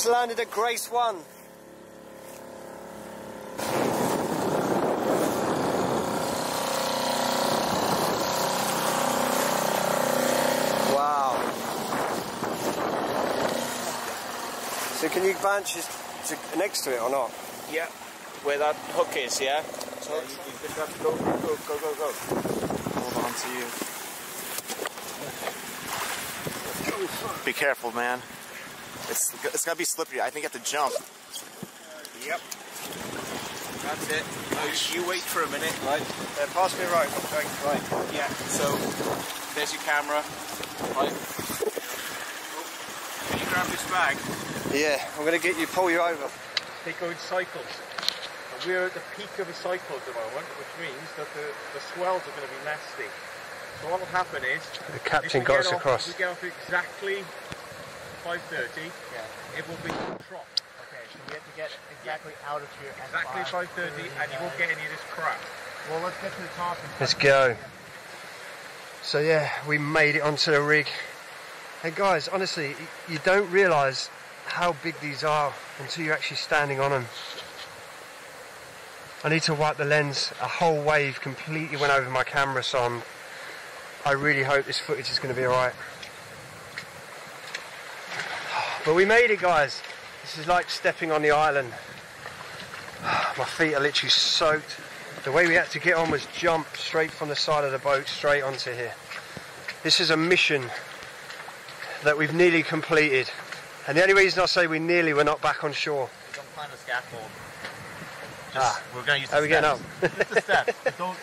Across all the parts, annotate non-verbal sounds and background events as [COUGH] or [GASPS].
just landed at Grace 1. Wow. So can you banch is next to it or not? Yeah, where that hook is, yeah? So you, you just have to go, go, go, go, go. Hold on to you. Be careful, man. It's it's gonna be slippery. I think you have to jump. Yep. That's it. You, you wait for a minute. Right. Uh, pass me right. Okay. Right. Yeah. So there's your camera. Right. Can you grab this bag? Yeah, I'm gonna get you, pull you over. They go in cycles. And we're at the peak of a cycle at the moment, which means that the, the swells are going to be nasty. So what will happen is... The captain if got us off- across. If we get off exactly 5.30, it will be drop. Okay, so we have to get exactly out of here at Exactly 5.30 and you won't get any of this crap. Well, let's get to the top. And Let's go. So yeah, we made it onto the rig. And guys, honestly, you don't realise how big these are until you're actually standing on them. I need to wipe the lens. A whole wave completely went over my camera, so I'm, I really hope this footage is going to be alright. But we made it, guys. This is like stepping on the island. [SIGHS] My feet are literally soaked. The way we had to get on was jump straight from the side of the boat straight onto here. This is a mission that we've nearly completed. And the only reason I say we nearly were not back on shore. don't find a scaffold. Ah, We're going to use how are we getting up? Just the steps. [LAUGHS] but don't.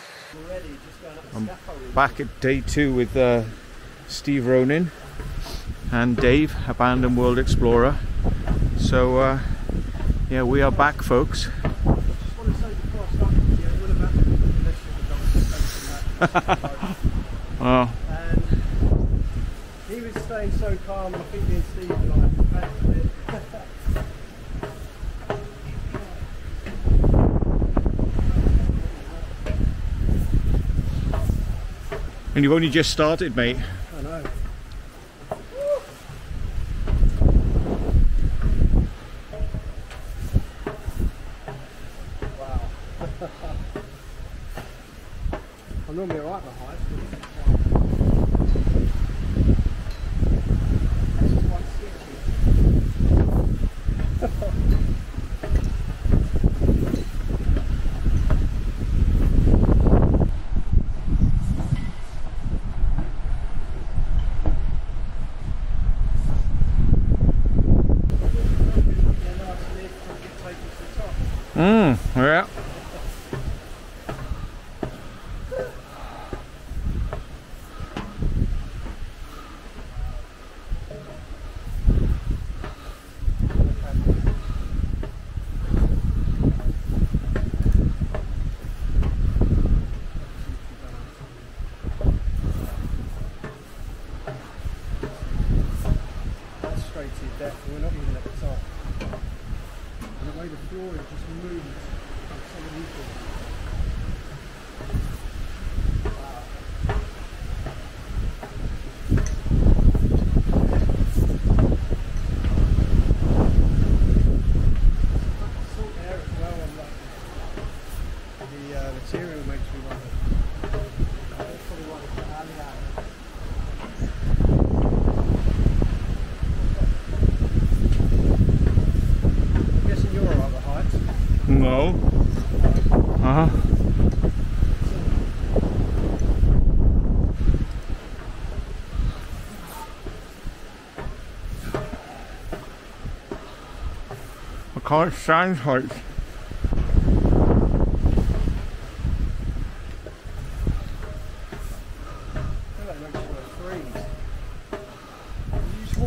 back at day two with uh, Steve Ronin and Dave, Abandoned World Explorer. So, uh, yeah, we are back, folks. Well, [LAUGHS] And he was staying so calm, I think me and Steve were like panicked a bit. and you've only just started, mate.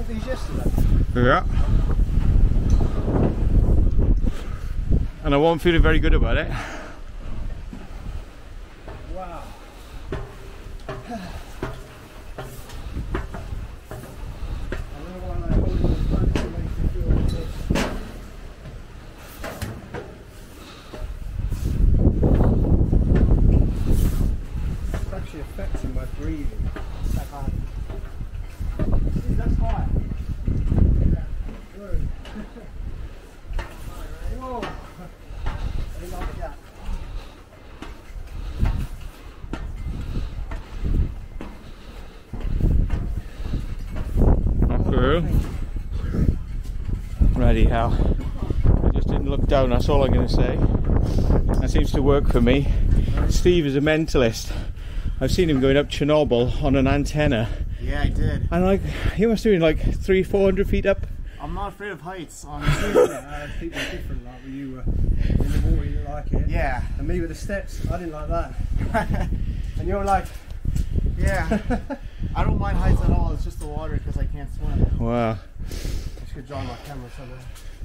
These yesterday? Yeah. And I wasn't feeling very good about it. Wow. I don't know why they hold those planets to make Bloody hell. I just didn't look down, that's all I'm going to say. That seems to work for me. Steve is a mentalist. I've seen him going up Chernobyl on an antenna. Yeah, I did. And like, he must be doing like three, four hundred feet up. I'm not afraid of heights, [LAUGHS] honestly. Had people different, like when you were in the water, you didn't like it. yeah, And me with the steps, I didn't like that. [LAUGHS] and you're like, yeah. [LAUGHS] I don't mind heights at all. It's just the water because I can't swim. Wow. I should join my camera somewhere.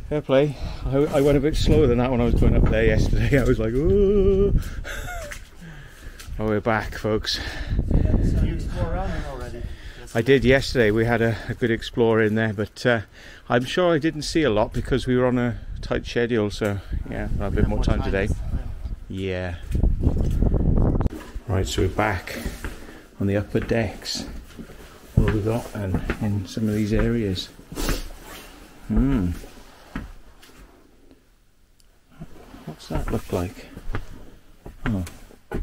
Fair play. I, I went a bit slower than that when I was going up there yesterday. [LAUGHS] I was like, [LAUGHS] oh, we're back, folks. Explore. I did yesterday. We had a, a good explorer in there, but uh, I'm sure I didn't see a lot because we were on a tight schedule. So yeah, a bit more time today. Yeah. Right, so we're back on the upper decks. What have we got and in some of these areas? Hmm. What's that look like? Oh. I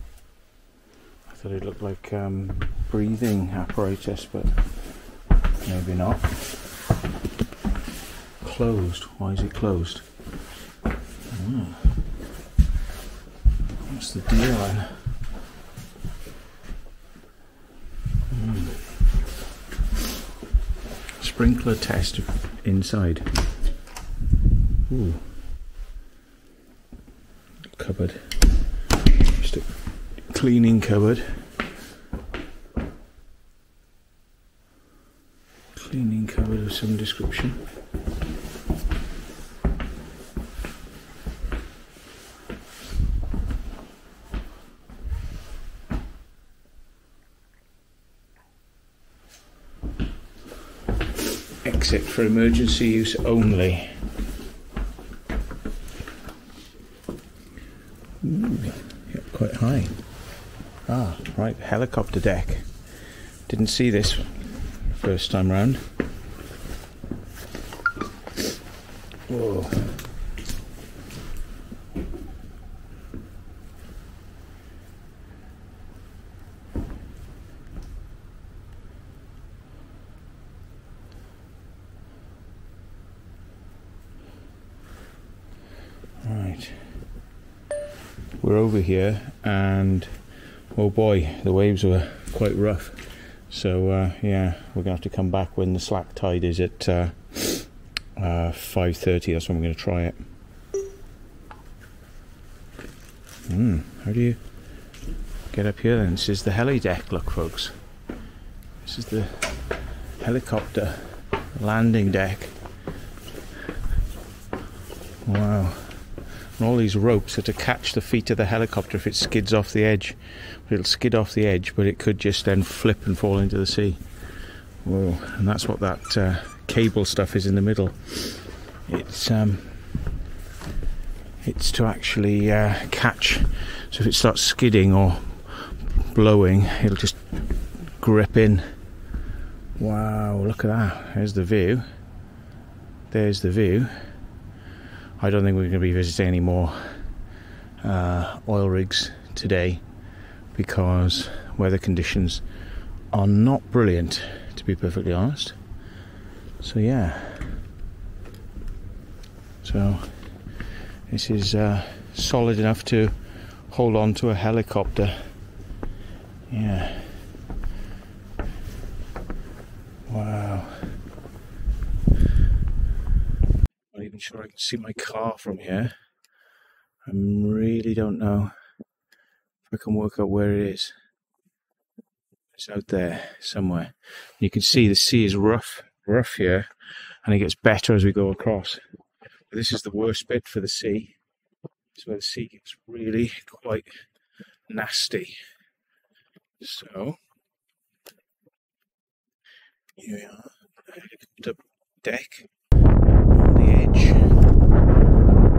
thought it looked like um, breathing apparatus, but maybe not. Closed. Why is it closed? Hmm. What's the deal then? Hmm. Sprinkler test inside. Ooh. Cupboard. Just a cleaning cupboard. Cleaning cupboard of some description. Exit for emergency use only. Ooh, quite high. Ah, right, helicopter deck. Didn't see this first time round. Whoa. Right. We're over here and oh boy, the waves were quite rough. So uh, yeah, we're gonna have to come back when the slack tide is at uh, uh, 5:30. That's when we're gonna try it. Hmm. How do you get up here? Then this is the heli deck. Look, folks. This is the helicopter landing deck. Wow. And all these ropes are to catch the feet of the helicopter if it skids off the edge. It'll skid off the edge, but it could just then flip and fall into the sea. Whoa! And that's what that uh, cable stuff is in the middle. It's um, it's to actually uh, catch. So if it starts skidding or blowing, it'll just grip in. Wow! Look at that. There's the view. There's the view. I don't think we're going to be visiting any more uh, oil rigs today because weather conditions are not brilliant, to be perfectly honest. So, yeah. So, this is uh, solid enough to hold on to a helicopter. Yeah. Wow. Not even sure I can see my car from here. I really don't know if I can work out where it is. It's out there somewhere. You can see the sea is rough, rough here, and it gets better as we go across. But this is the worst bit for the sea. It's where the sea gets really quite nasty. So here we are, helicopter deck edge.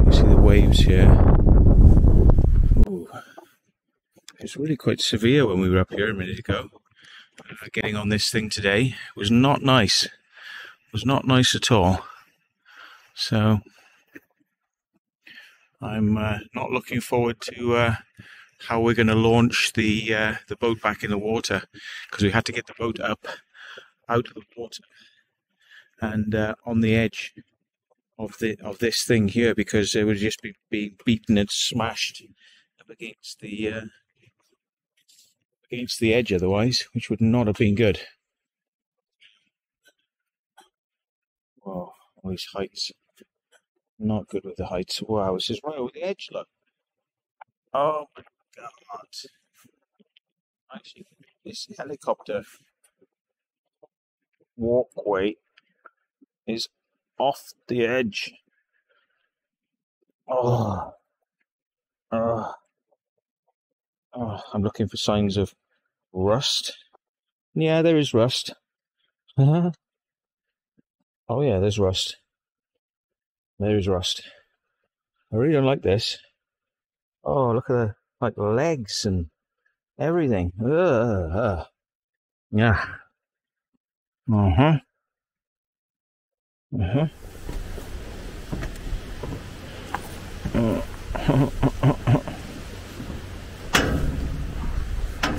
You see the waves here. Ooh. It's really quite severe when we were up here a minute ago. Uh, getting on this thing today was not nice. Was not nice at all. So I'm uh, not looking forward to uh, how we're going to launch the uh, the boat back in the water because we had to get the boat up out of the water and uh, on the edge of the of this thing here because it would just be, be beaten and smashed up against the uh, against the edge otherwise, which would not have been good. Wow, all these heights. Not good with the heights. Wow, this is right over the edge, look. Oh my god. Actually, this helicopter walkway is off the edge. Oh. Oh. oh. I'm looking for signs of rust. Yeah, there is rust. oh yeah, there's rust. There is rust. I really don't like this. Oh, look at the like legs and everything. Ugh. Yeah. Uh huh. Uh huh.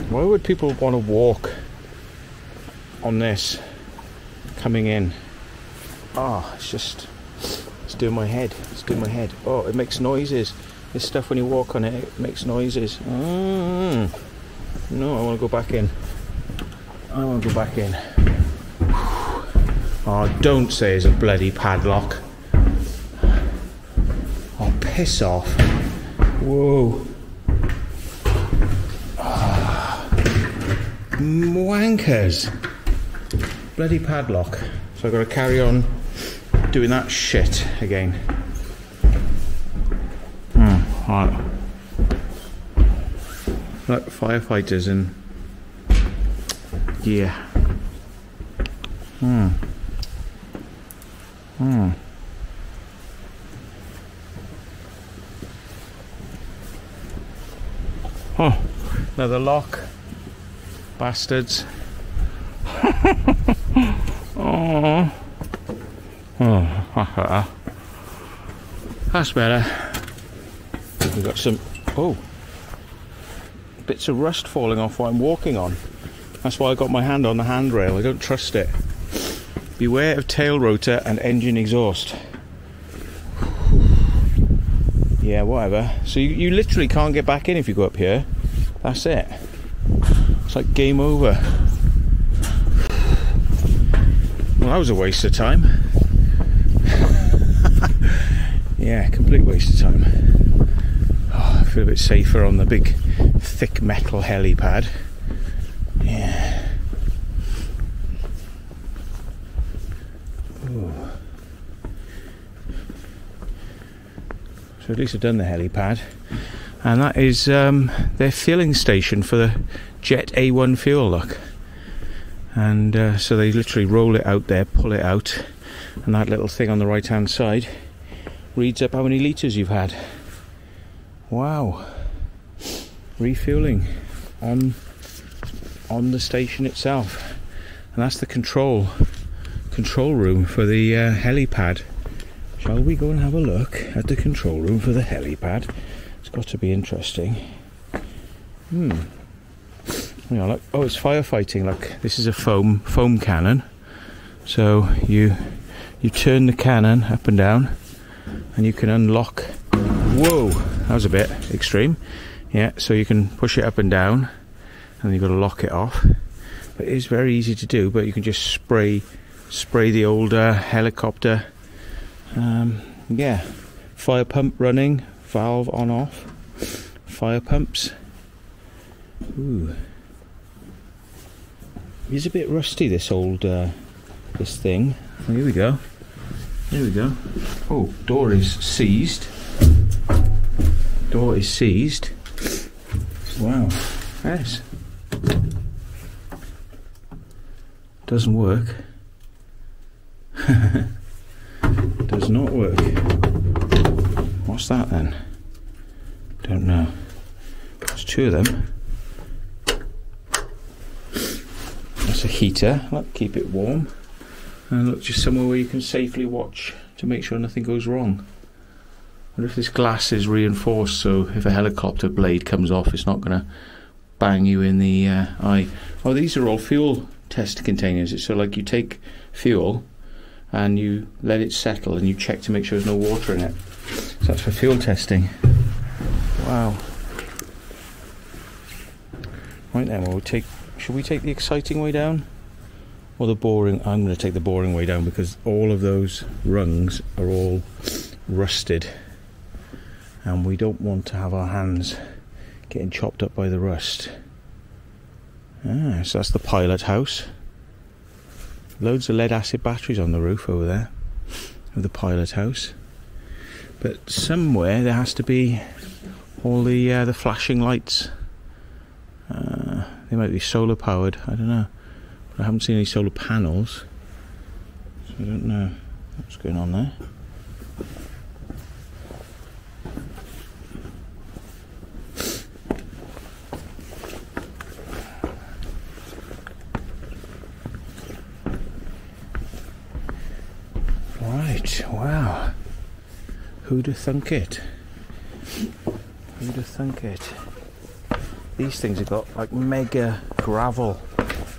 Why would people want to walk on this coming in? Ah, oh, it's just it's doing my head. It's doing my head. Oh, it makes noises. This stuff when you walk on it, it makes noises. Mm. No, I want to go back in. I want to go back in. Oh, don't say it's a bloody padlock. Oh, piss off. Whoa. Ah. Wankers. Bloody padlock. So I've got to carry on doing that shit again. Hmm, right. Like firefighters and yeah. Hmm. Hmm. Oh, another lock. Bastards. [LAUGHS] oh. Oh, [LAUGHS] that's better. We've got some, oh, bits of rust falling off what I'm walking on. That's why I got my hand on the handrail. I don't trust it. Beware of tail rotor and engine exhaust. Yeah, whatever. So you, you literally can't get back in if you go up here. That's it. It's like game over. Well, that was a waste of time. [LAUGHS] yeah, complete waste of time. Oh, I feel a bit safer on the big, thick metal helipad. Yeah. So at least I've done the helipad, and that is um, their filling station for the Jet A1 fuel. Look, and uh, so they literally roll it out there, pull it out, and that little thing on the right hand side reads up how many litres you've had. Wow, refueling on on the station itself, and that's the control control room for the uh, helipad. Shall we go and have a look at the control room for the helipad? It's got to be interesting. Hmm. Look. Oh, it's firefighting. Look, this is a foam foam cannon. So you you turn the cannon up and down, and you can unlock. Whoa, that was a bit extreme. Yeah, so you can push it up and down, and you've got to lock it off. But it is very easy to do. But you can just spray spray the old uh, helicopter um, yeah, fire pump running, valve on off, fire pumps. Ooh, it's a bit rusty. This old uh, this thing. Oh, here we go. Here we go. Oh, door is seized. Door is seized. Wow. Yes. Doesn't work. [LAUGHS] does not work. What's that then? Don't know. There's two of them. That's a heater. Look, keep it warm. And look, just somewhere where you can safely watch to make sure nothing goes wrong. I wonder if this glass is reinforced so if a helicopter blade comes off, it's not going to bang you in the uh, eye. Oh, these are all fuel test containers. So like you take fuel and you let it settle and you check to make sure there's no water in it. So that's for fuel testing. Wow. Right then, we'll take. Should we take the exciting way down? Or the boring? I'm going to take the boring way down because all of those rungs are all rusted. And we don't want to have our hands getting chopped up by the rust. Ah, so that's the pilot house. Loads of lead acid batteries on the roof over there of the pilot house. But somewhere there has to be all the uh, the flashing lights. Uh, they might be solar powered. I don't know. But I haven't seen any solar panels, so I don't know what's going on there. Right, wow. Who'd have thunk it? Who'd have thunk it? These things have got like mega gravel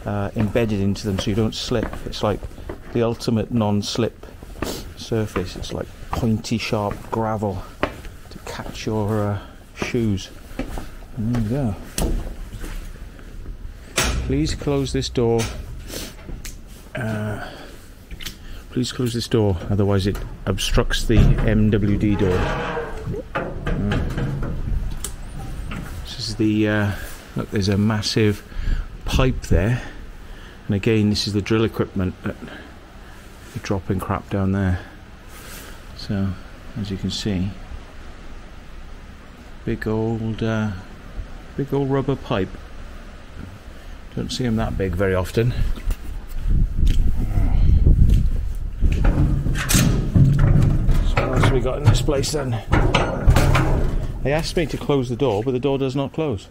uh, embedded into them so you don't slip. It's like the ultimate non slip surface. It's like pointy, sharp gravel to catch your uh, shoes. And there you go. Please close this door. Uh, please close this door, otherwise, it obstructs the MWD door. This is the. Uh, look, there's a massive pipe there. And again, this is the drill equipment that you're dropping crap down there. So, as you can see, big old, uh, big old rubber pipe. Don't see them that big very often. Got in this place then? They asked me to close the door, but the door does not close.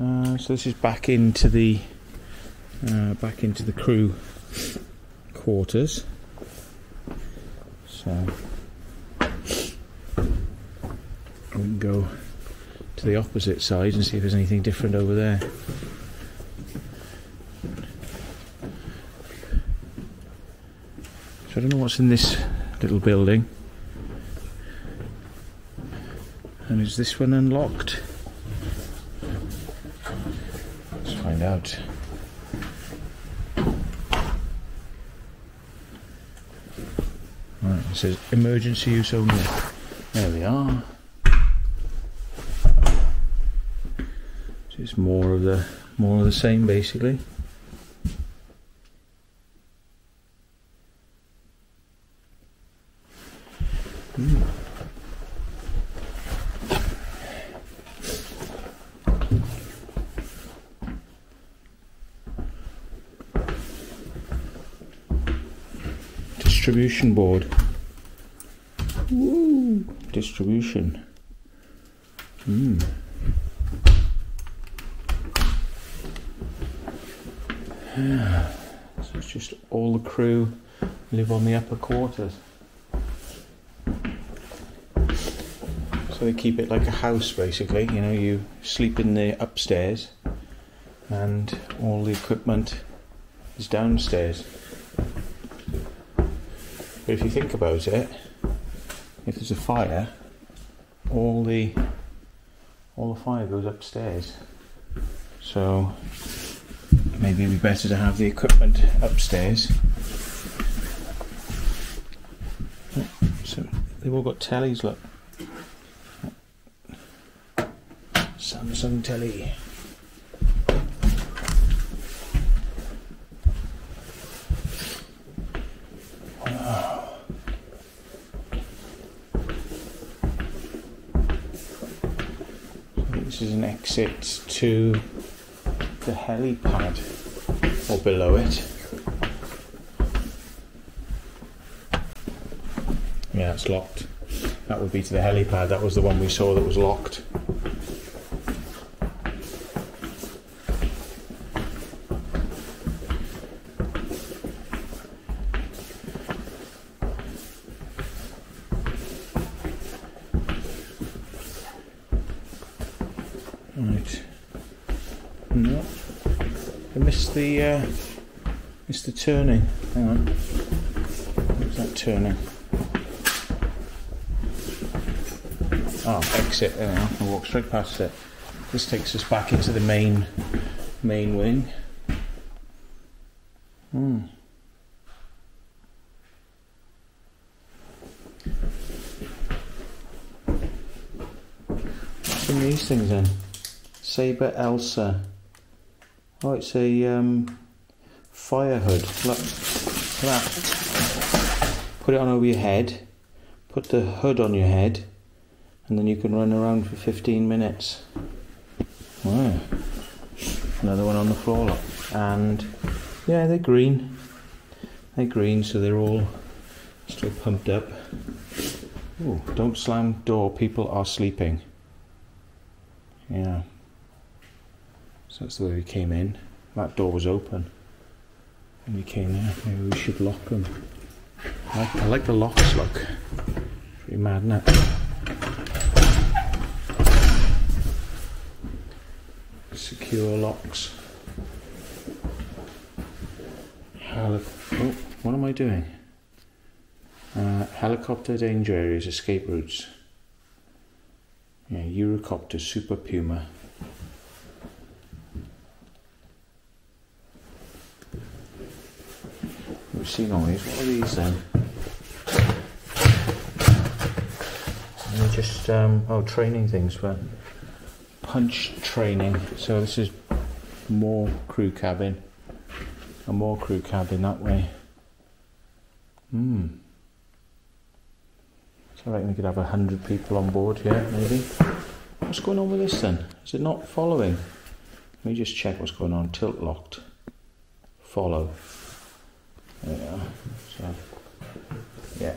Uh, so this is back into the uh, back into the crew quarters. So we can go to the opposite side and see if there's anything different over there. So I don't know what's in this little building. And is this one unlocked? Let's find out. Right, it says emergency use only. There we are. So it's more of the more of the same basically. Hmm. Distribution board. Woo. Distribution. Hmm. [SIGHS] So it's just all the crew live on the upper quarters. So they keep it like a house basically. You know, you sleep in the upstairs and all the equipment is downstairs. But if you think about it, if there's a fire, all the all the fire goes upstairs. So maybe it'd be better to have the equipment upstairs. So they've all got tellies, look. Samsung telly. Wow. I think this exit to the helipad or below it. Yeah, it's locked. That would be to the helipad. That was the one we saw that was locked. Right. No. I missed the uh, missed the turning. Hang on. What's that turning? Oh, exit. There we. I walk straight past it. This takes us back into the main main wing. Hmm. In these things then? Sabre ELSA. Oh, it's a um, fire hood. Look, look at that. Put it on over your head. Put the hood on your head, and then you can run around for 15 minutes. Wow. Another one on the floor, look. And yeah, they're green. They're green, so they're all still pumped up. Ooh, don't slam door, people are sleeping. Yeah. So that's the way we came in. That door was open. And we came in. Maybe we should lock them. I like, I like the locks, look. Pretty mad, isn't it? Secure locks. Heli- oh, what am I doing? Uh, helicopter danger areas, escape routes. Yeah, Eurocopter Super Puma. We've seen all these. What are these then? They're just um, oh training things for punch training. So this is more crew cabin. A more crew cabin that way. Hmm. So I reckon we could have a hundred people on board here, maybe. What's going on with this then? Is it not following? Let me just check what's going on. Tilt locked. Follow. So, yeah.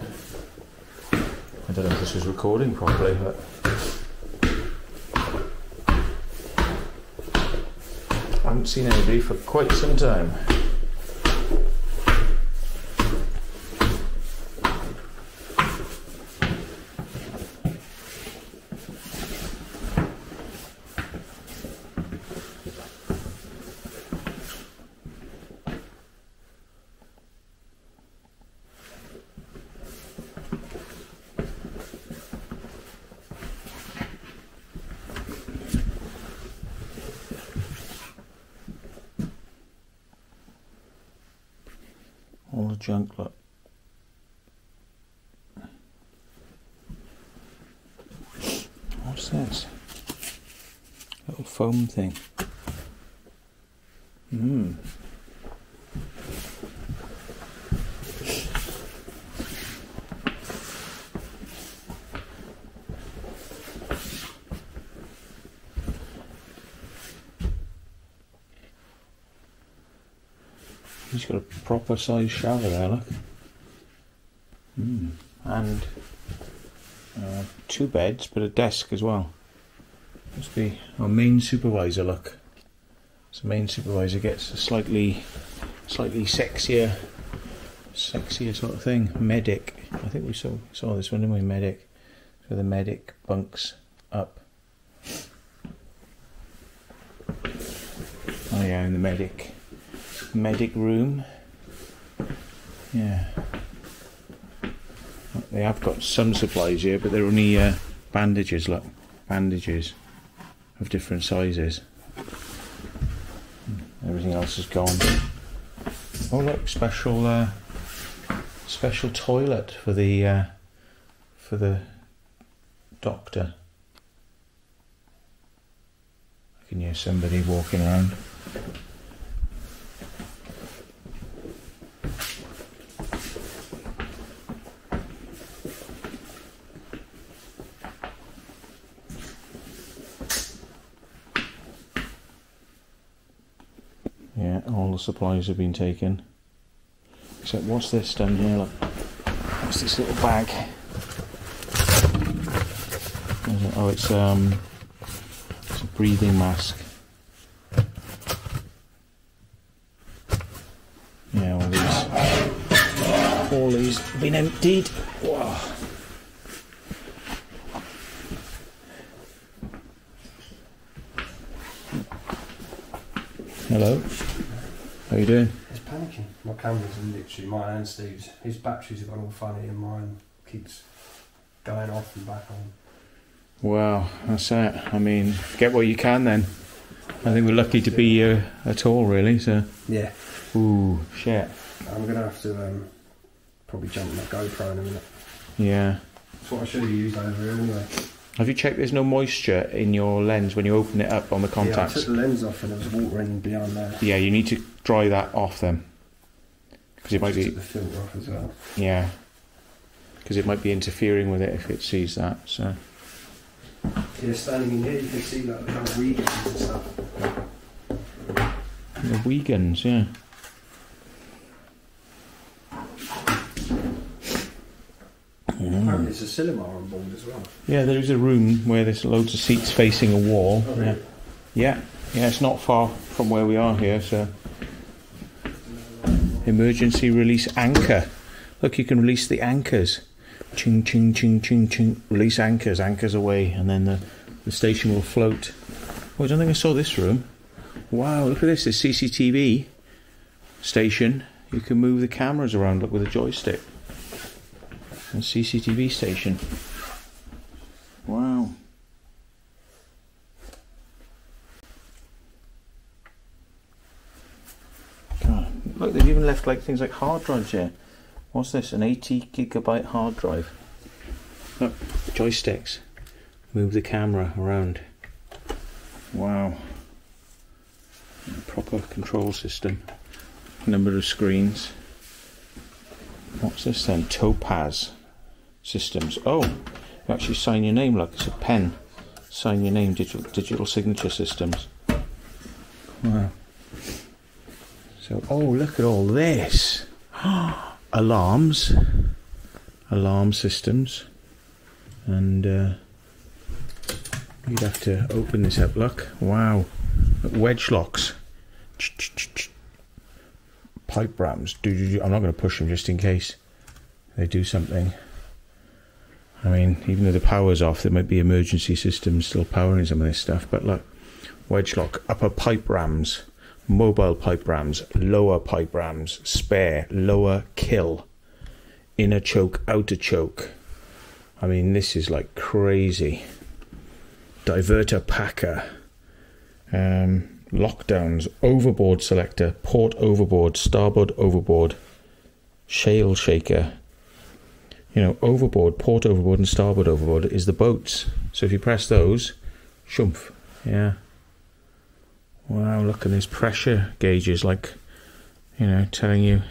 I don't know if this is recording properly, but. I haven't seen anybody for quite some time. All the junk, look. What's this? Little thing. Hmm. He's got a proper size shower there, look. Mm. And uh, two beds, but a desk as well. Be our main supervisor, look. So main supervisor gets a slightly, slightly sexier, sexier sort of thing. Medic. I think we saw saw this one, didn't we? Medic. So the medic bunks up. Oh yeah, and the medic medic room. Yeah. They have got some supplies here, but they're only uh, bandages, look. Bandages of different sizes. Everything else is gone. Oh look, special uh, special toilet for the uh, for the doctor. I can hear somebody walking around. Yeah, all the supplies have been taken. Except what's this down here? Look. What's this little bag? It? Oh, it's um, it's a breathing mask. Yeah, all these, all these have been emptied. Whoa. Hello. You doing? He's panicking. My cameras are literally mine and Steve's. His batteries have gone all funny, and mine keeps going off and back on. Well, that's it. I mean, get what you can then. I think we're lucky to be here at all, really. So, Yeah, ooh, shit. I'm gonna have to um, probably jump my GoPro in a minute. Yeah. That's what I should have used over here anyway. Have you checked there's no moisture in your lens when you open it up on the Yeah, I took the lens off and there was water in beyond there. Yeah, you need to dry that off then. Because it might be, the filter off as well. yeah. Because it might be interfering with it if it sees that. So, Yeah, standing in here, you can see like the kind of regions and stuff. the Wiegans, yeah. Mm. Apparently, there's a cinema on board as well. Yeah, there is a room where there's loads of seats facing a wall. Oh, yeah. Yeah, yeah, it's not far from where we are here, so. Emergency release anchor. Look, you can release the anchors. Ching, ching, ching, ching, ching. Release anchors, anchors away, and then the, the station will float. Oh, I don't think I saw this room. Wow, look at this. This CCTV station. You can move the cameras around, look, with a joystick. A CCTV station. Wow. God, look, they've even left like things like hard drives here. What's this? An 80 gigabyte hard drive. Look, joysticks. Move the camera around. Wow. Proper control system. Number of screens. What's this then? Topaz systems. Oh, you actually sign your name. like it's a pen. Sign your name. Digital digital signature systems. Wow. So, oh, look at all this. [GASPS] Alarms. Alarm systems. And uh, you'd have to open this up. Look. Wow. Wedge locks. Pipe rams. Do, do, do. I'm not going to push them just in case they do something. I mean, even though the power's off, there might be emergency systems still powering some of this stuff. But look, wedge lock, upper pipe rams, mobile pipe rams, lower pipe rams, spare, lower kill, inner choke, outer choke. I mean, this is like crazy. Diverter packer, um, lockdowns, overboard selector, port overboard, starboard overboard, shale shaker. You know, overboard, port overboard, and starboard overboard is the boats. So if you press those, shumph, yeah. Wow, look at these pressure gauges, like, you know, telling you,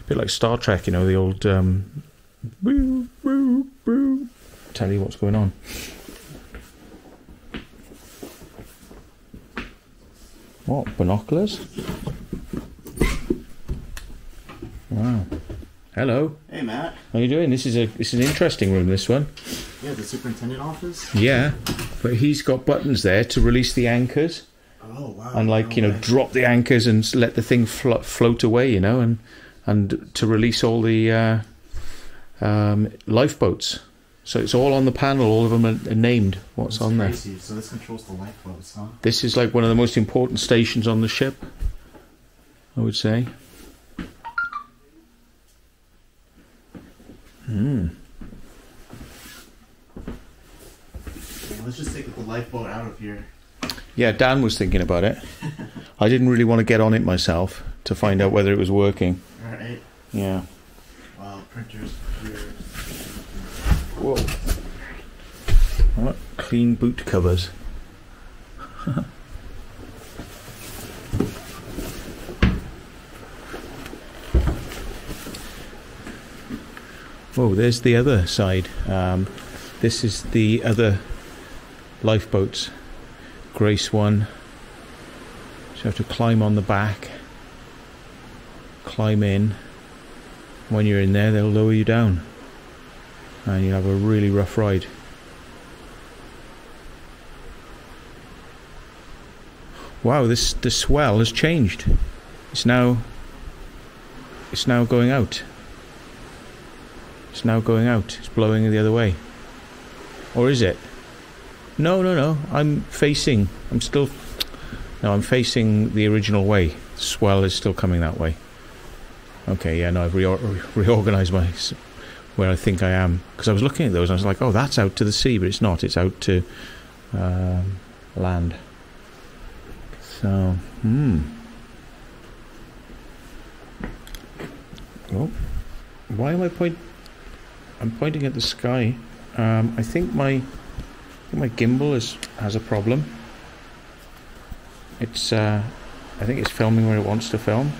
a bit like Star Trek, you know, the old, um, boo, boo, boo, tell you what's going on. What, binoculars? Wow. Hello. Hey, Matt. How you doing? This is a this is an interesting room. This one. Yeah, the superintendent office. Yeah, but he's got buttons there to release the anchors Oh wow. and like you know drop the anchors and let the thing flo- float away. You know, and and to release all the uh, um, lifeboats. So it's all on the panel. All of them are, are named. What's on there? So this controls the lifeboats, huh? This is like one of the most important stations on the ship. I would say. Hmm. Let's just take the lifeboat out of here. Yeah, Dan was thinking about it. [LAUGHS] I didn't really want to get on it myself to find out whether it was working. All right. Yeah. Wow, printers, computers. Whoa. What? Clean boot covers. [LAUGHS] oh, there's the other side. Um, this is the other lifeboats. Grace one. So you have to climb on the back, climb in. When you're in there, they'll lower you down and you have a really rough ride. Wow, this the swell has changed. It's now it's now going out. It's now going out. It's blowing the other way. Or is it? No, no, no. I'm facing. I'm still No, I'm facing the original way. The swell is still coming that way. Okay, yeah, no, I've reor- reorganized my where I think I am because I was looking at those and I was like, oh, that's out to the sea, but it's not. It's out to um, land. So, hmm. Oh, why am I point? I'm pointing at the sky. Um, I think my I think my gimbal is has a problem. It's uh, I think it's filming where it wants to film.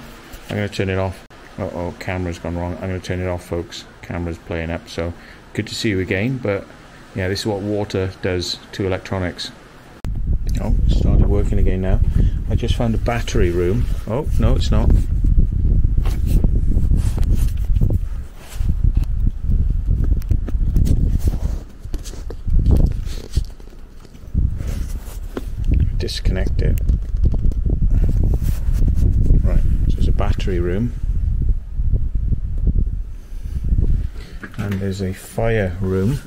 I'm going to turn it off. Oh, oh, camera's gone wrong. I'm going to turn it off, folks. Camera's playing up. So good to see you again. But yeah, this is what water does to electronics. Oh, started working again now. I just found a battery room. Oh, no, it's not. Disconnect it. Right, so there's a battery room. And there's a fire room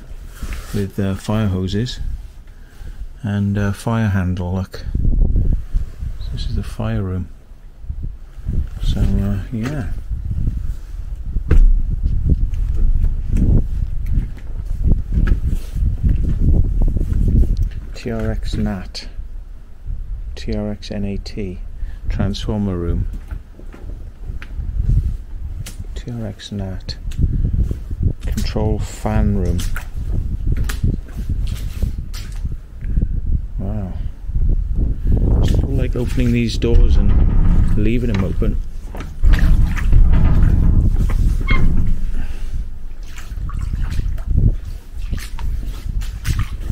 with uh, fire hoses and a fire handle. Look, so this is the fire room. So uh, yeah. TRX NAT, TRX NAT, transformer room. TRX NAT, control fan room. Wow. It's all like opening these doors and leaving them open.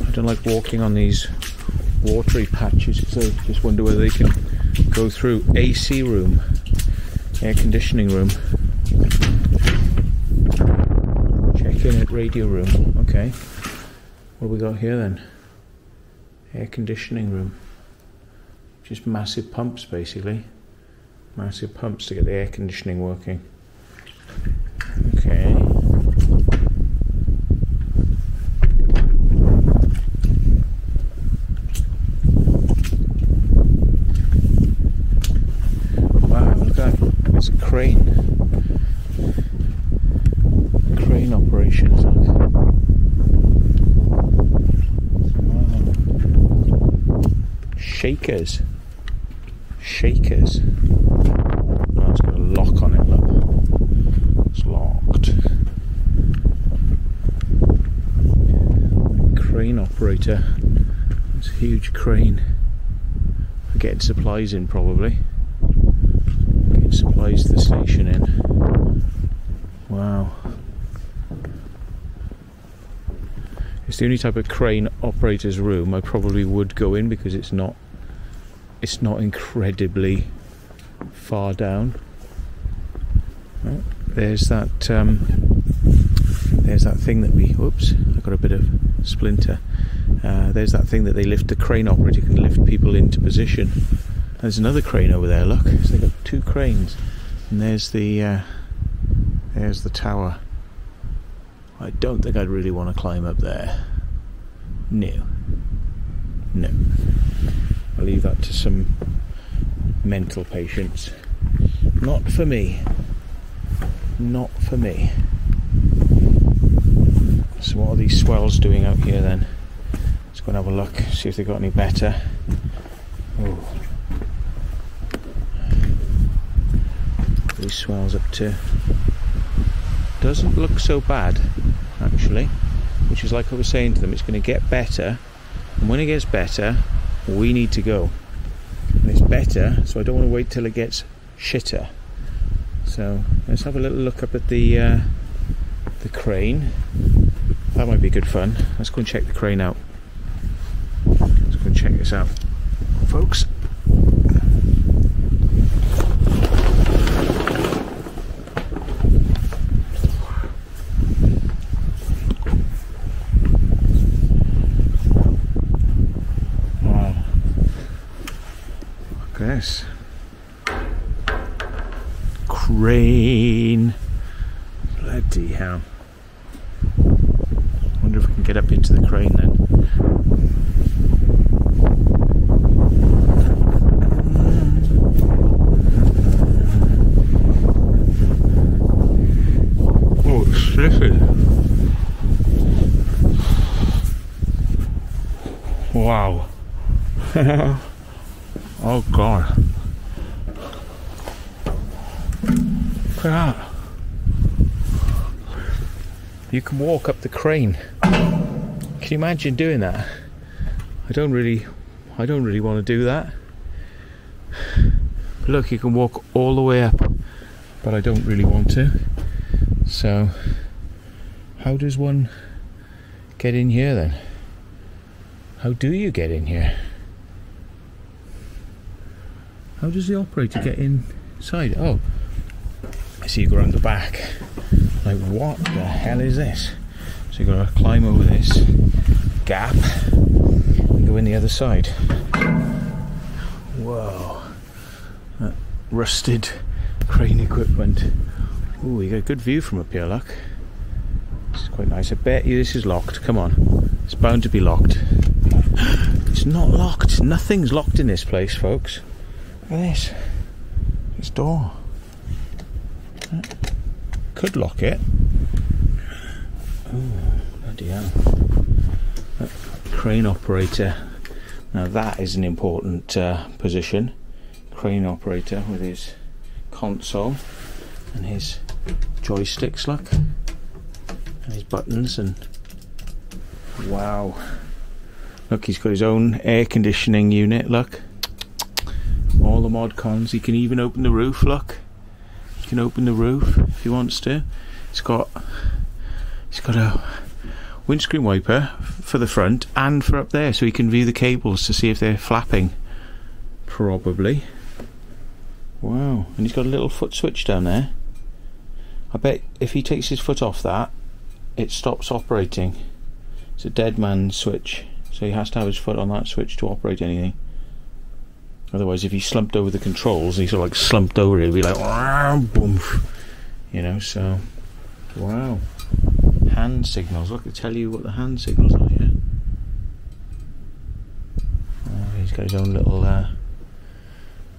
I don't like walking on these watery patches so just wonder whether they can go through. AC room, air conditioning room. Check in at radio room. Okay. What have we got here then? Air conditioning room. Just massive pumps basically. Massive pumps to get the air conditioning working. Okay. Wow, look at that. There's a crane. Crane operations, look. Wow. Shakers. Shakers. Oh, it's got a lock on it, look. It's locked. Crane operator. It's a huge crane. For getting supplies in, probably. Getting supplies to the station in. Wow. It's the only type of crane operator's room I probably would go in because it's not it's not incredibly far down. Oh, there's that um, there's that thing that we whoops I got a bit of splinter. Uh, there's that thing that they lift the crane operator can lift people into position. There's another crane over there. Look, so they've got two cranes, and there's the uh, there's the tower. I don't think I'd really want to climb up there. No. No. I'll leave that to some mental patients. Not for me. Not for me. So what are these swells doing out here then? Let's go and have a look, see if they've got any better. These swells up to doesn't look so bad actually which is like I was saying to them it's going to get better and when it gets better we need to go. And it's better so I don't want to wait till it gets shitter. So let's have a little look up at the uh, the crane. That might be good fun. Let's go and check the crane out. Let's go and check this out. Folks Wow. This. Crane. Bloody hell. Wonder if we can get up into the crane then. Oh, listen. Wow. [LAUGHS] oh god. Look at that. You can walk up the crane. Can you imagine doing that? I don't really I don't really want to do that. Look, you can walk all the way up, but I don't really want to. So, how does one get in here then? How do you get in here? How does the operator get inside? Oh, I see you go around the back. Like, what the hell is this? So you've got to climb over this gap and go in the other side. Whoa. That rusted crane equipment. Ooh, you got a good view from up here, look. It's quite nice. I bet you this is locked. Come on. It's bound to be locked. [GASPS] It's not locked. Nothing's locked in this place, folks. Look at this. This door. Could lock it. Oh, bloody hell. Crane operator. Now that is an important uh, position. Crane operator with his console and his joysticks, look. And his buttons and wow. Look, he's got his own air conditioning unit, look. All the mod cons. He can even open the roof, look. He can open the roof if he wants to. It's got it's got a windscreen wiper for the front and for up there so he can view the cables to see if they're flapping. Probably. Wow. And he's got a little foot switch down there. I bet if he takes his foot off that, it stops operating. It's a dead man switch. So he has to have his foot on that switch to operate anything. Otherwise, if he slumped over the controls, he sort of like slumped over, it'd be like, boom. You know, so, wow. Hand signals. I I tell you what the hand signals are here. Oh, he's got his own little uh,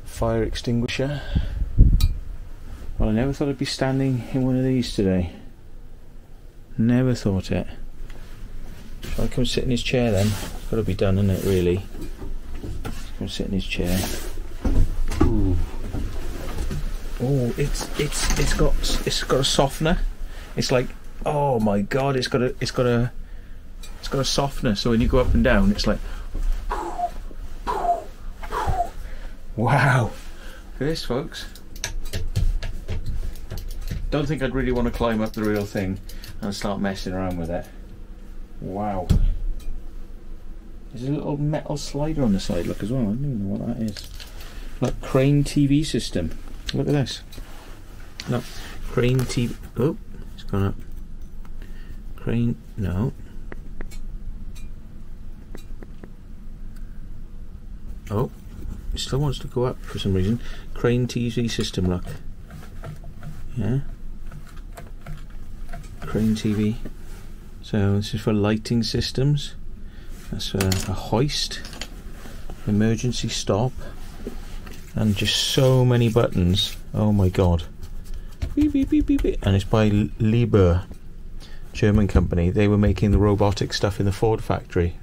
fire extinguisher. Well, I never thought I'd be standing in one of these today. Never thought it. Shall I come sit in his chair then? It's got to be done, isn't it, really? Come sit in his chair. Ooh. Oh, it's it's it's got it's got a softener. It's like oh my god, it's got a it's got a it's got a softener. So when you go up and down, it's like wow. Look at this, folks. Don't think I'd really want to climb up the real thing and start messing around with it. Wow. There's a little metal slider on the side, look as well. I don't even know what that is. Look, crane TV system. Look at this. Look, crane TV. Oh, it's gone up. Crane. No. Oh, it still wants to go up for some reason. Crane TV system, look. Yeah. Crane TV. So this is for lighting systems. That's a, a hoist, emergency stop, and just so many buttons. Oh my god. Beep, beep, beep. And it's by Liebherr, German company. They were making the robotic stuff in the Ford factory.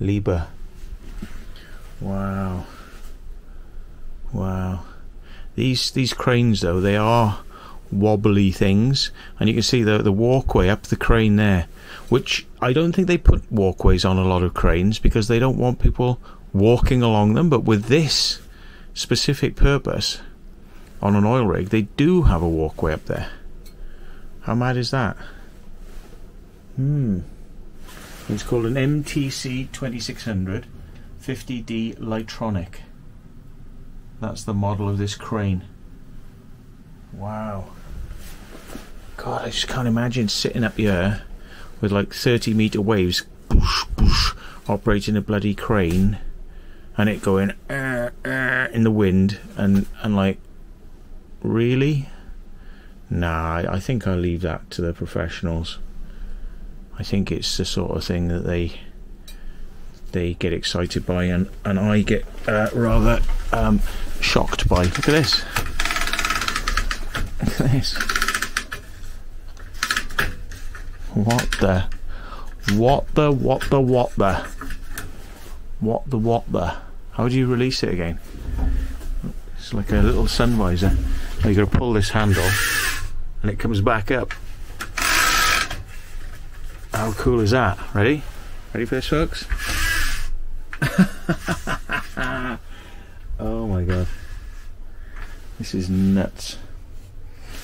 Liebherr. Wow. Wow. These these cranes though, they are wobbly things. And you can see the the walkway up the crane there which I don't think they put walkways on a lot of cranes because they don't want people walking along them. But with this specific purpose on an oil rig they do have a walkway up there. How mad is that? Hmm. It's called an MTC 2600 50D Litronic that's the model of this crane. Wow God, I just can't imagine sitting up here with like 30 meter waves, boosh, boosh, operating a bloody crane, and it going uh, uh, in the wind, and and like, really? Nah, I think I'll leave that to the professionals. I think it's the sort of thing that they they get excited by, and and I get uh, rather um, shocked by. Look at this. [LAUGHS] Look at this. What the? What the? What the? What the? What the? What the? How do you release it again? It's like a little sun visor. Now you got to pull this handle, and it comes back up. How cool is that? Ready? Ready for this, folks? [LAUGHS] oh my god. This is nuts.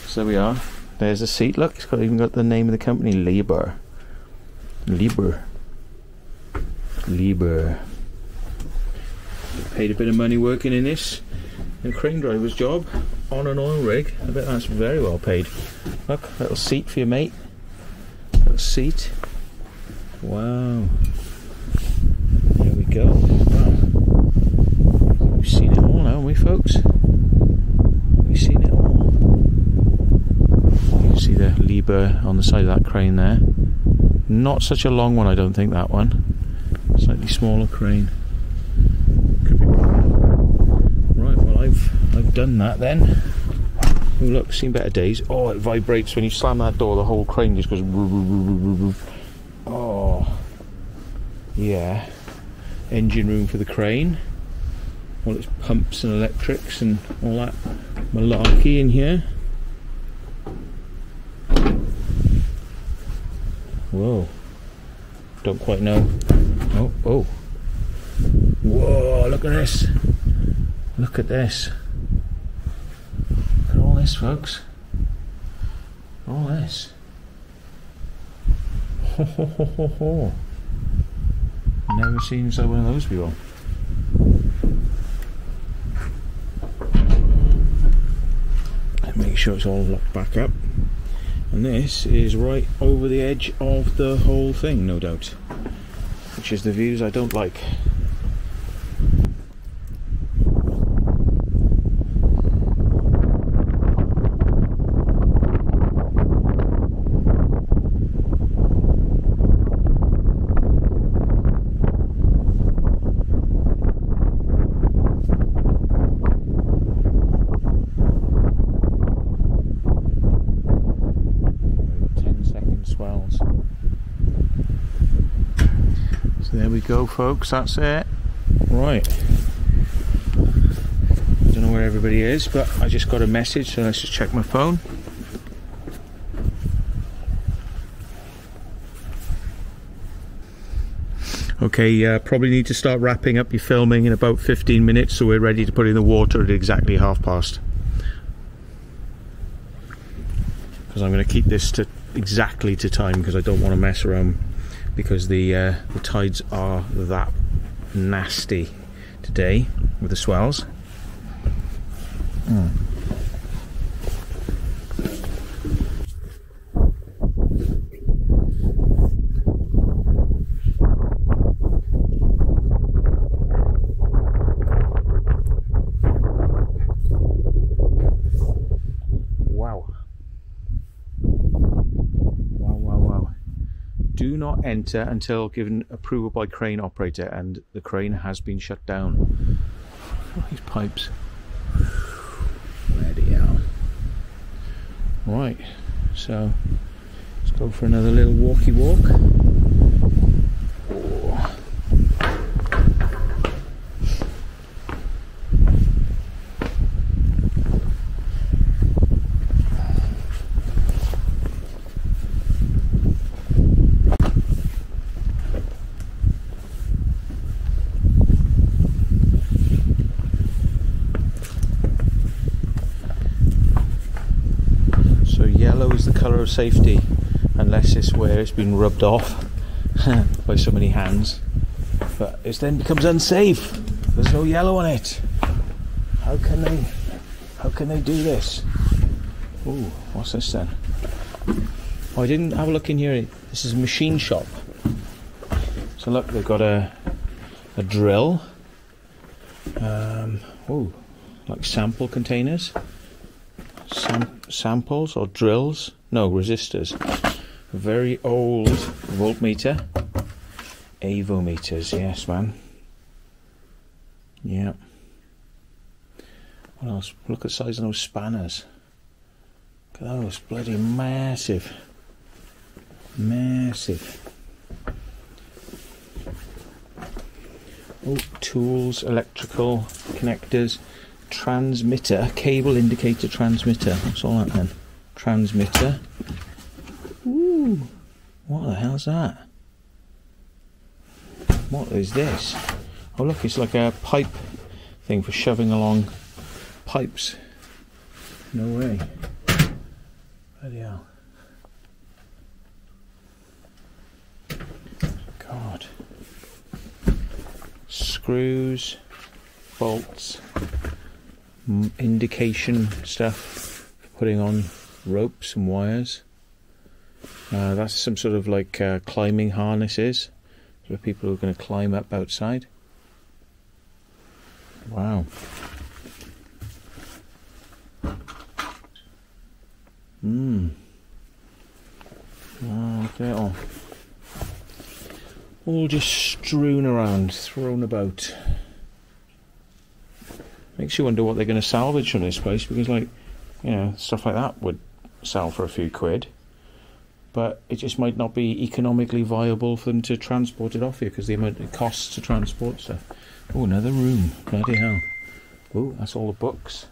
So we are. There's a seat. Look, it's got even got the name of the company, Liebherr. Liebherr. Liebherr. Paid a bit of money working in this. A crane driver's job on an oil rig. I bet that's very well paid. Look, little seat for your mate. Little seat. Wow. There we go. Wow. We've seen it all, haven't we, folks? We've seen it all. You can see the Liebherr on the side of that crane there. Not such a long one, I don't think, that one. Slightly smaller crane. Could be wrong. Right, well, I've, I've done that then. Oh, look, seen better days. Oh, it vibrates when you slam that door, the whole crane just goes. Oh, yeah. Engine room for the crane. All its pumps and electrics and all that malarkey in here. Whoa. Don't quite know. Oh, oh. Whoa, look at this. Look at this. Look at all this, folks. All this. Ho, ho, ho, ho, ho. Never seen so one of those before. Make sure it's all locked back up. And this is right over the edge of the whole thing, no doubt. Which is the views I don't like. Ten second swells. So there we go, folks. That's it. Right. I don't know where everybody is, but I just got a message, so let's just check my phone. Okay, uh, probably need to start wrapping up your filming in about 15 minutes, so we're ready to put in the water at exactly half past. Because I'm going to keep this to exactly to time because I don't want to mess around because the uh, the tides are that nasty today with the swells. Wow. Wow, wow, wow. Do not enter until given approval by crane operator, and the crane has been shut down. Oh, these pipes. Bloody hell. Right, so let's go for another little walkie walk. Oh. So yellow is the colour of safety, unless it's where it's been rubbed off [LAUGHS] by so many hands. But it then becomes unsafe. There's no yellow on it. How can they? How can they do this? Ooh, what's this then? Oh, I didn't have a look in here. This is a machine shop. So look, they've got a a drill. Um, oh, like sample containers sam- samples or drills. No, resistors. Very old voltmeter. Avometers, yes, man. Yeah. What else? Look at the size of those spanners. Look at those, bloody massive. Massive. Oh, tools, electrical connectors, transmitter, cable indicator transmitter. What's all that then? Transmitter. Ooh, what the hell's that? What is this? Oh, look, it's like a pipe thing for shoving along pipes. No way. Bloody hell. God. Screws, bolts, indication stuff putting on ropes and wires. Uh, that's some sort of like uh, climbing harnesses for people who are going to climb up outside. Wow. Hmm. Oh, look at it all. All just strewn around, thrown about. Makes you wonder what they're going to salvage from this place because, like, you know, stuff like that would sell for a few quid. But it just might not be economically viable for them to transport it off here because the amount it costs to transport stuff. Oh, another room. Bloody hell. Oh, that's all the books.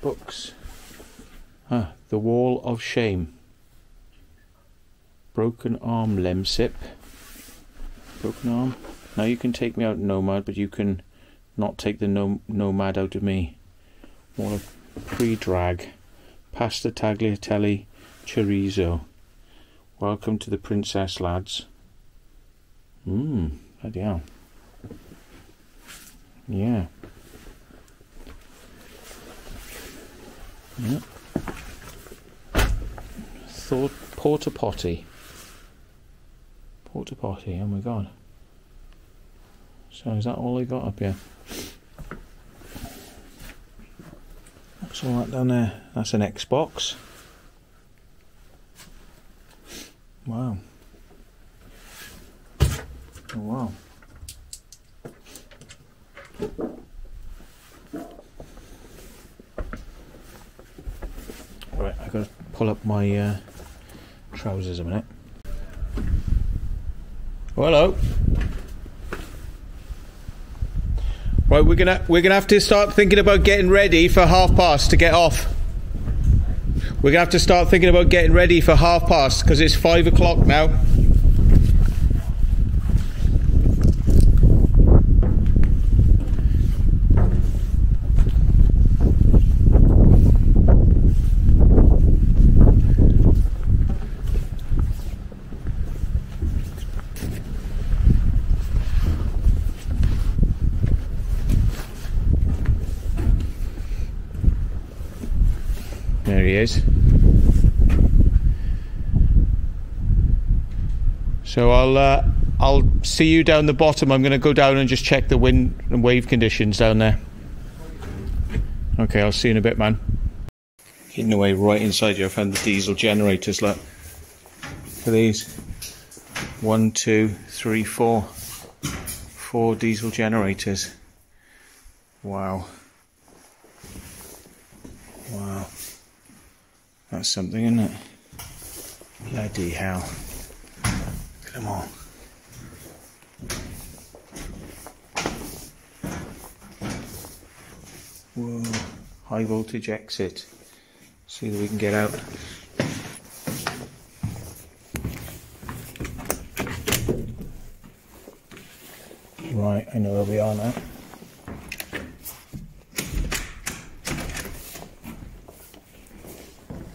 Books. Ah, The Wall of Shame. Broken Arm Lemsip. Broken Arm. Now you can take me out Nomad, but you can not take the nom- Nomad out of me. Wall of Pre-Drag. Pasta Tagliatelle Chorizo. Welcome to the Princess, lads. Mmm, bloody hell. Yeah. Yep. Thought porta potty. Porta potty. Oh my god. So is that all they got up here? What's all that down there? That's an Xbox. Wow. Oh wow. Right, I've gotta pull up my uh, trousers a minute. Hello. We're gonna we're gonna have to start thinking about getting ready for half past to get off. We're gonna have to start thinking about getting ready for half past because it's five o'clock now. There he is. So I'll uh, I'll see you down the bottom. I'm going to go down and just check the wind and wave conditions down there. Okay, I'll see you in a bit, man. Hidden away right inside here, I found the diesel generators. Look, for these, one, two, three, four, four diesel generators. Wow. Wow. That's something, isn't it? Bloody hell. Them all. Whoa. High voltage exit. See that we can get out. Right, I know where we are now.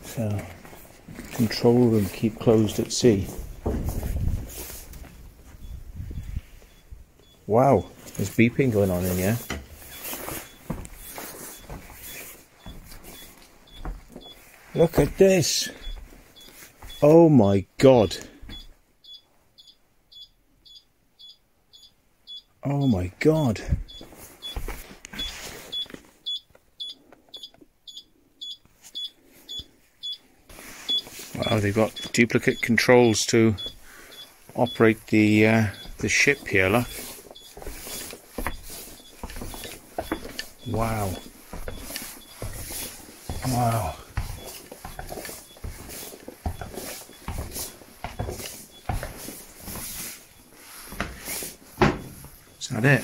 So, control room keep closed at sea. Wow, there's beeping going on in here. Look at this. Oh my god. Oh my god. Wow, they've got duplicate controls to operate the uh, the ship here. Look. Wow. Wow. Is that it?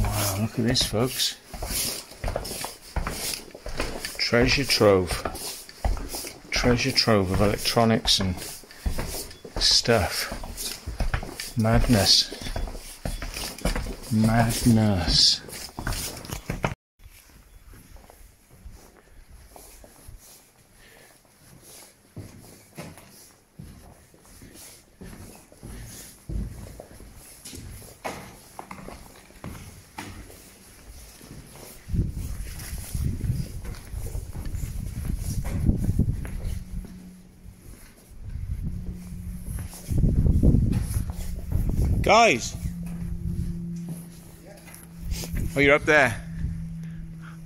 Wow, look at this, folks. Treasure trove. Treasure trove of electronics and stuff. Madness. Madness. Guys! Oh, you're up there.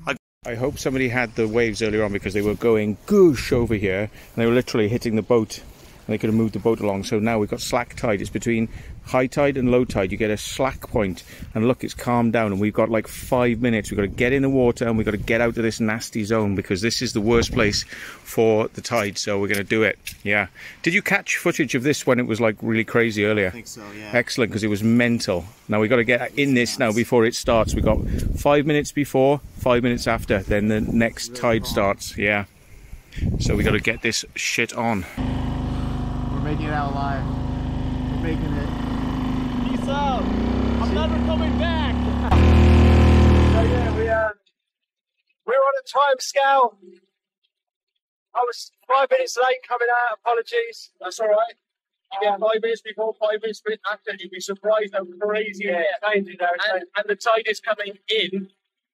I, I hope somebody had the waves earlier on because they were going goosh over here and they were literally hitting the boat they could have moved the boat along. So now we've got slack tide. It's between high tide and low tide. You get a slack point and look, it's calmed down and we've got like five minutes. We've got to get in the water and we've got to get out of this nasty zone because this is the worst place for the tide. So we're going to do it. Yeah. Did you catch footage of this when it was like really crazy earlier? I think so, yeah. Excellent, because it was mental. Now we've got to get in this now before it starts. We've got five minutes before, five minutes after, then the next tide starts. Yeah. So we got to get this shit on. We're making it out alive. We're making it. Peace out. I'm never coming back. So [LAUGHS] yeah, we uh, we're on a time scale. I was five minutes late coming out. Apologies. That's all right. Yeah, five minutes before, five minutes after, you'd be surprised how crazy it is. And, and the tide is coming in.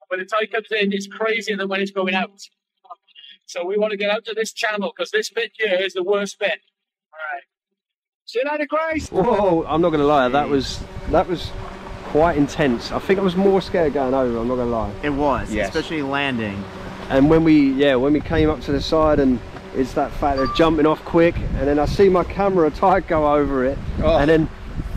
When the tide comes in, it's crazier than when it's going out. So we want to get out to this channel because this bit here is the worst bit. All right. See you later, Grace. Whoa! I'm not going to lie. That was that was quite intense. I think I was more scared going over. I'm not going to lie. It was, Yes. especially landing. And when we yeah when we came up to the side and it's that fact of jumping off quick and then I see my camera tide go over it Oh. and then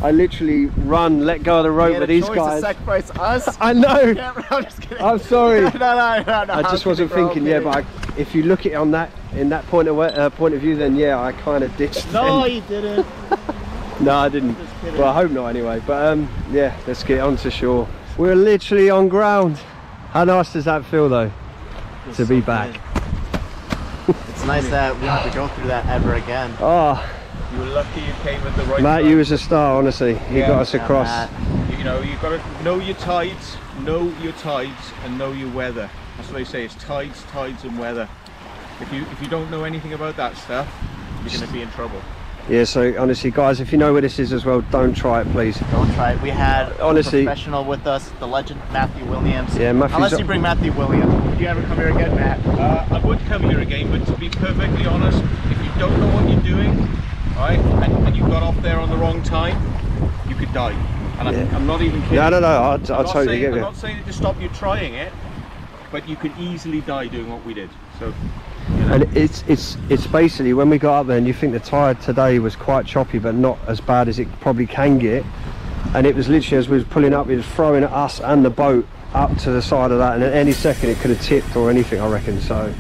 I literally run, let go of the rope, but these guys. to sacrifice us. [LAUGHS] I know. [LAUGHS] Camera, I'm just kidding. I'm sorry. [LAUGHS] no, no, no, no. I just wasn't thinking. Yeah, but I, if you look at it on that in that point of uh, point of view, then yeah, I kind of ditched. No, you didn't. no, I didn't. Well, I hope not anyway. But um, yeah, let's get on to shore. We're literally on ground. How nice does that feel, though, to be back? It's nice that we don't have to go through that ever again. Oh, were lucky you came at the right Matt, you was a star, honestly. You Yeah. got us Yeah, across. Matt. You know, you've got to know your tides, know your tides, and know your weather. That's what they say. It's tides, tides, and weather. If you if you don't know anything about that stuff, you're going to be in trouble. Yeah, so honestly, guys, if you know where this is as well, don't try it, please. Don't try it. We had Honestly- a professional with us, the legend Matthew Williams. Yeah, Matthew's Unless you bring Matthew Williams. Would you ever come here again, Matt? Uh, I would come here again, but to be perfectly honest, if you don't know what you're doing, right, and, and you got off there on the wrong time, you could die. And Yeah. I, I'm not even kidding. No, no, no. I, I I'm totally saying, get I'm it. not saying it to stop you trying it, but you could easily die doing what we did. So, And it's it's it's basically when we got up there, and you think the tide today was quite choppy, but not as bad as it probably can get. And it was literally as we was pulling up, it was throwing us and the boat up to the side of that, and at any second it could have tipped or anything. I reckon. So